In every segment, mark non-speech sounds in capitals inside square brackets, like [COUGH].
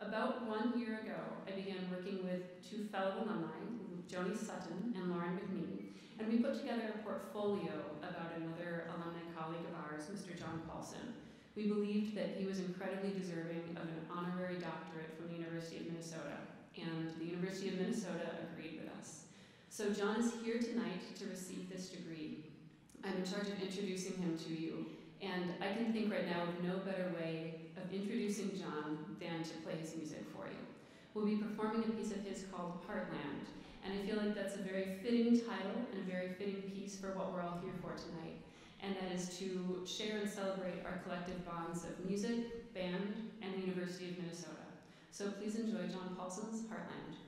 About one year ago, I began working with two fellow alumni, Joni Sutton and Lauren McNee, and we put together a portfolio about another alumni colleague of ours, Mr. John Paulson. We believed that he was incredibly deserving of an honorary doctorate from the University of Minnesota, and the University of Minnesota agreed with us. So John is here tonight to receive this degree. I'm in charge of introducing him to you, and I can think right now of no better way of introducing John than to play his music for you. We'll be performing a piece of his called Heartland, and I feel like that's a very fitting title and a very fitting piece for what we're all here for tonight. And that is to share and celebrate our collective bonds of music, band, and the University of Minnesota. So please enjoy John Paulson's Heartland.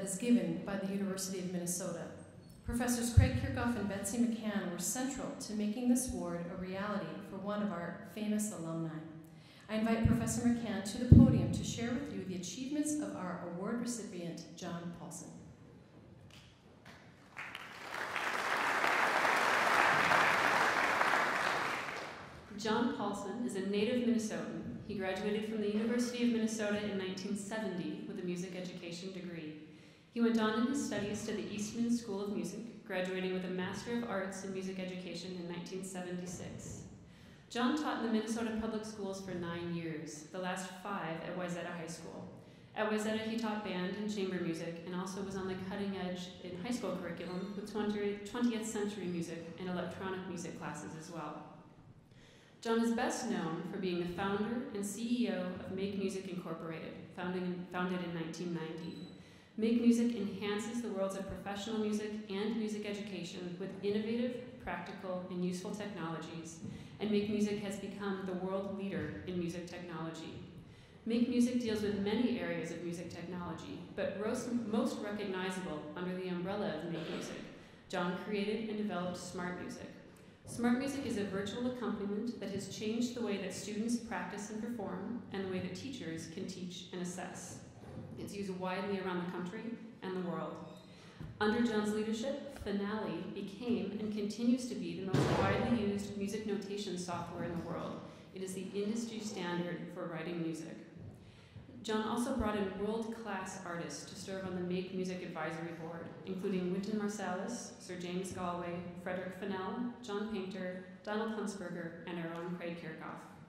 That is given by the University of Minnesota. Professors Craig Kirchhoff and Betsy McCann were central to making this award a reality for one of our famous alumni. I invite Professor McCann to the podium to share with you the achievements of our award recipient, John Paulson. John Paulson is a native Minnesotan. He graduated from the University of Minnesota in 1970 with a music education degree. He went on in his studies to the Eastman School of Music, graduating with a Master of Arts in Music Education in 1976. John taught in the Minnesota Public Schools for nine years, the last five at Wayzata High School. At Wayzata, he taught band and chamber music and also was on the cutting edge in high school curriculum with 20th century music and electronic music classes as well. John is best known for being the founder and CEO of Make Music Incorporated, founded in 1990. Make Music enhances the worlds of professional music and music education with innovative, practical, and useful technologies, and Make Music has become the world leader in music technology. Make Music deals with many areas of music technology, but most recognizable under the umbrella of Make Music, John created and developed Smart Music, Smart music is a virtual accompaniment that has changed the way that students practice and perform and the way that teachers can teach and assess. It's used widely around the country and the world. Under John's leadership, Finale became and continues to be the most widely used music notation software in the world. It is the industry standard for writing music. John also brought in world-class artists to serve on the Make Music Advisory Board, including Wynton Marsalis, Sir James Galway, Frederick Fennell, John Paynter, Donald Hunsberger, and our own Craig Kirchhoff.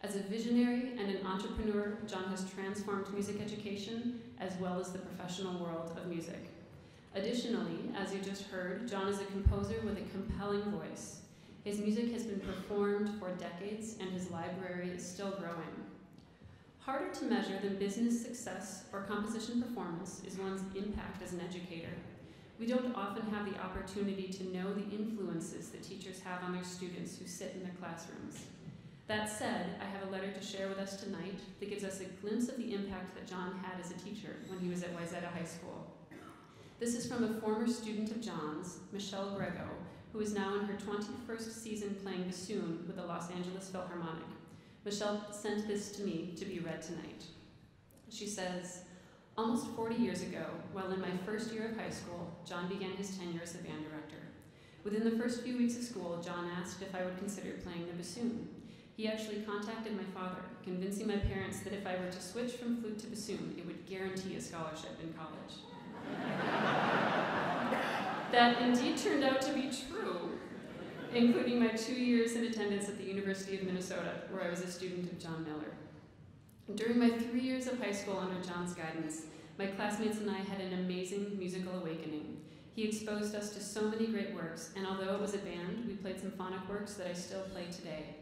As a visionary and an entrepreneur, John has transformed music education as well as the professional world of music. Additionally, as you just heard, John is a composer with a compelling voice. His music has been performed for decades and his library is still growing. Harder to measure than business success or composition performance is one's impact as an educator. We don't often have the opportunity to know the influences that teachers have on their students who sit in their classrooms. That said, I have a letter to share with us tonight that gives us a glimpse of the impact that John had as a teacher when he was at Wayzata High School. This is from a former student of John's, Michele Grego, who is now in her 21st season playing bassoon with the Los Angeles Philharmonic. Michelle sent this to me to be read tonight. She says, Almost 40 years ago, while in my first year of high school, John began his tenure as the band director. Within the first few weeks of school, John asked if I would consider playing the bassoon. He actually contacted my father, convincing my parents that if I were to switch from flute to bassoon, it would guarantee a scholarship in college. that indeed turned out to be true, including my two years in attendance at the University of Minnesota, where I was a student of John Miller. During my three years of high school under John's guidance, my classmates and I had an amazing musical awakening. He exposed us to so many great works, and although it was a band, we played symphonic works that I still play today.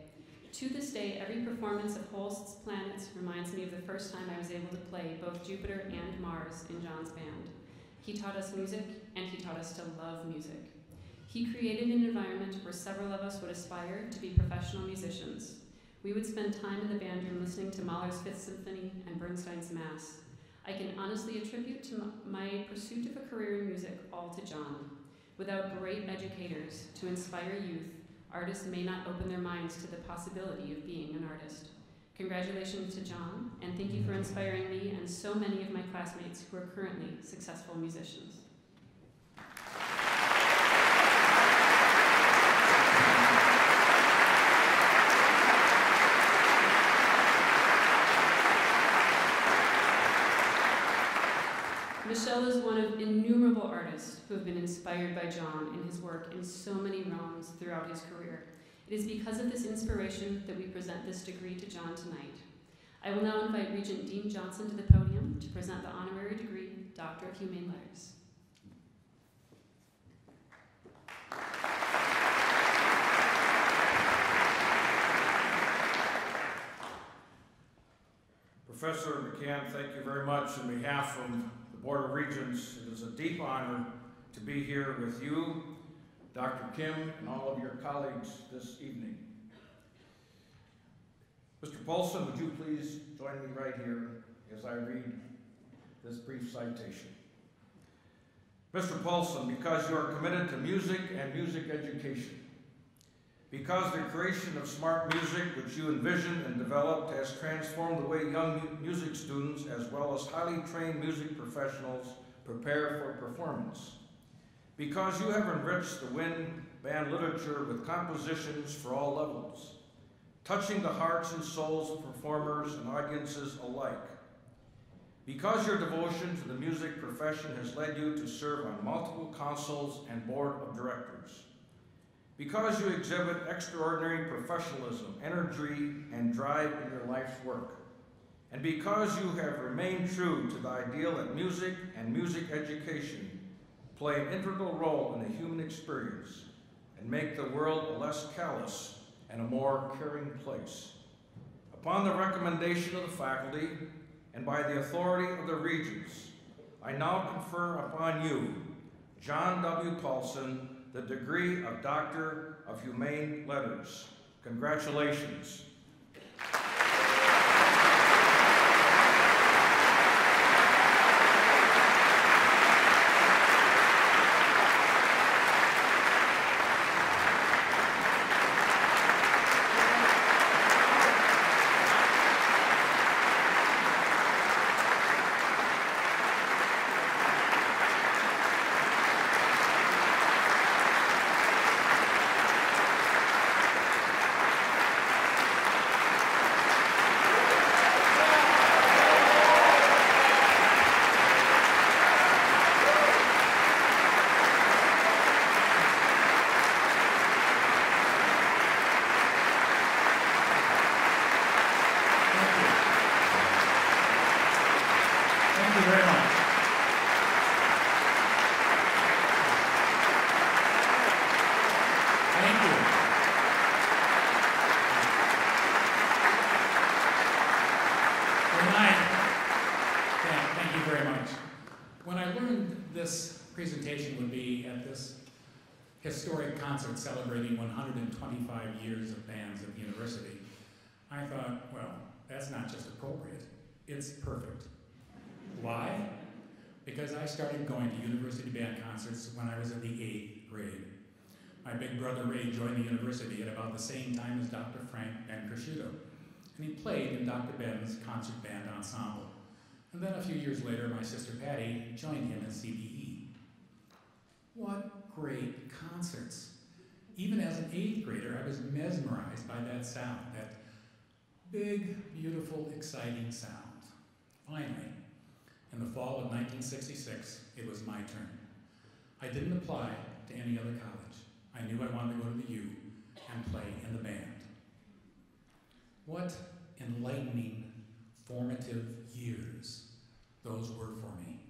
To this day, every performance of Holst's Planets reminds me of the first time I was able to play both Jupiter and Mars in John's band. He taught us music, and he taught us to love music. He created an environment where several of us would aspire to be professional musicians. We would spend time in the band room listening to Mahler's Fifth Symphony and Bernstein's Mass. I can honestly attribute to my pursuit of a career in music all to John. Without great educators to inspire youth, artists may not open their minds to the possibility of being an artist. Congratulations to John, and thank you for inspiring me and so many of my classmates who are currently successful musicians. Michelle is one of innumerable artists who have been inspired by John in his work in so many realms throughout his career. It is because of this inspiration that we present this degree to John tonight. I will now invite Regent Dean Johnson to the podium to present the honorary degree, Doctor of Humane Letters. Professor McCann, thank you very much on behalf of Board of Regents, it is a deep honor to be here with you, Dr. Kim, and all of your colleagues this evening. Mr. Paulson, would you please join me right here as I read this brief citation. Mr. Paulson, because you are committed to music and music education, because the creation of smart music, which you envisioned and developed, has transformed the way young music students, as well as highly trained music professionals, prepare for performance. Because you have enriched the wind band literature with compositions for all levels, touching the hearts and souls of performers and audiences alike. Because your devotion to the music profession has led you to serve on multiple councils and board of directors. Because you exhibit extraordinary professionalism, energy, and drive in your life's work. And because you have remained true to the ideal that music and music education play an integral role in the human experience and make the world a less callous and a more caring place. Upon the recommendation of the faculty and by the authority of the regents, I now confer upon you, John W. Paulson, the degree of Doctor of Humane Letters. Congratulations. Thank you very much. Thank you. When I, yeah, thank you very much. When I learned this presentation would be at this historic concert celebrating 125 years of bands at the university, I thought, well, that's not just appropriate, it's perfect. Why? Because I started going to university band concerts when I was in the eighth grade. My big brother Ray joined the university at about the same time as Dr. Frank Bencriscutto, and he played in Dr. Ben's concert band ensemble. And then a few years later, my sister Patty joined him at CBE. What great concerts! Even as an eighth grader, I was mesmerized by that sound, that big, beautiful, exciting sound. Finally, in the fall of 1966, it was my turn. I didn't apply to any other college. I knew I wanted to go to the U and play in the band. What enlightening, formative years those were for me.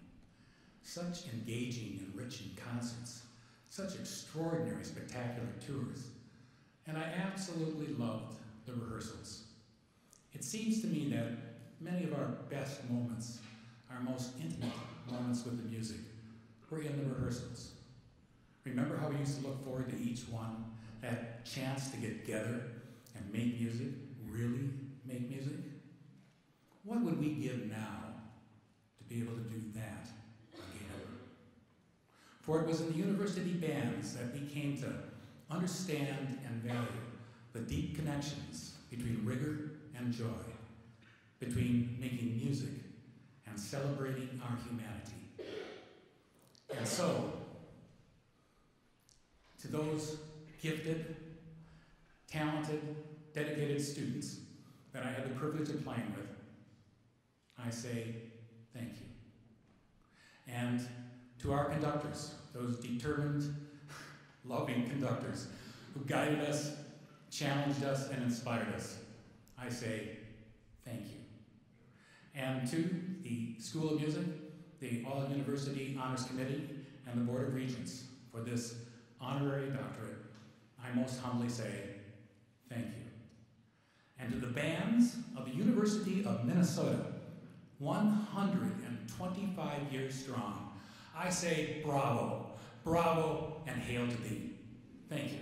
Such engaging, enriching concerts, such extraordinary, spectacular tours, and I absolutely loved the rehearsals. It seems to me that many of our best moments our most intimate moments with the music were in the rehearsals. Remember how we used to look forward to each one? That chance to get together and make music, really make music? What would we give now to be able to do that? For it was in the university bands that we came to understand and value the deep connections between rigor and joy, between making music and celebrating our humanity. And so, to those gifted, talented, dedicated students that I had the privilege of playing with, I say thank you. And to our conductors, those determined, [LAUGHS] loving conductors who guided us, challenged us, and inspired us, I say thank you. And to the School of Music, the All University Honors Committee, and the Board of Regents for this honorary doctorate, I most humbly say thank you. And to the bands of the University of Minnesota, 125 years strong, I say bravo, bravo, and hail to thee. Thank you.